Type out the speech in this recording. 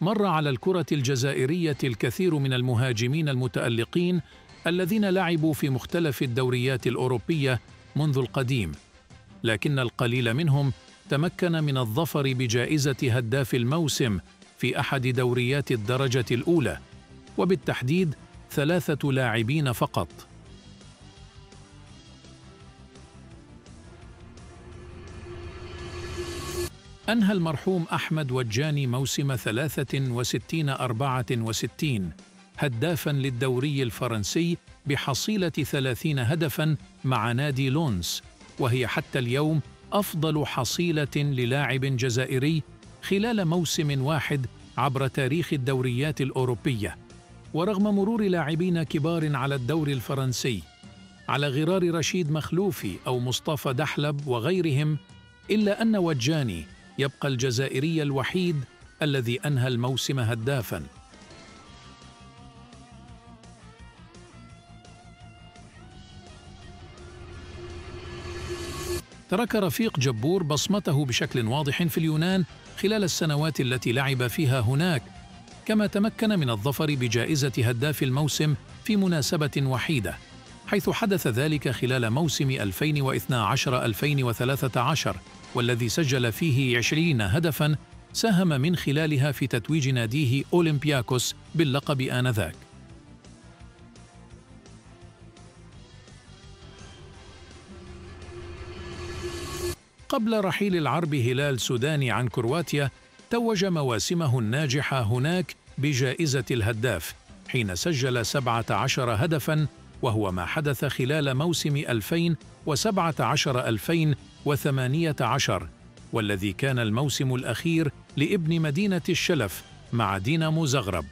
مر على الكرة الجزائرية الكثير من المهاجمين المتألقين الذين لعبوا في مختلف الدوريات الأوروبية منذ القديم. لكن القليل منهم تمكن من الظفر بجائزة هداف الموسم في أحد دوريات الدرجة الأولى وبالتحديد ثلاثة لاعبين فقط. أنهى المرحوم أحمد وجاني موسم 63 64 هدافا للدوري الفرنسي بحصيلة 30 هدفا مع نادي لونس وهي حتى اليوم أفضل حصيلة للاعب جزائري خلال موسم واحد عبر تاريخ الدوريات الأوروبية. ورغم مرور لاعبين كبار على الدوري الفرنسي على غرار رشيد مخلوفي أو مصطفى دحلب وغيرهم إلا أن وجاني يبقى الجزائري الوحيد الذي أنهى الموسم هدافاً. ترك رفيق جبور بصمته بشكل واضح في اليونان خلال السنوات التي لعب فيها هناك كما تمكن من الظفر بجائزة هداف الموسم في مناسبة وحيدة. حيث حدث ذلك خلال موسم 2012-2013 والذي سجل فيه 20 هدفاً ساهم من خلالها في تتويج ناديه أولمبياكوس باللقب آنذاك. قبل رحيل العرب هلال سوداني عن كرواتيا توج مواسمه الناجحة هناك بجائزة الهداف حين سجل 17 هدفاً وهو ما حدث خلال موسم 2017-2018 والذي كان الموسم الأخير لابن مدينة الشلف مع دينامو زغرب.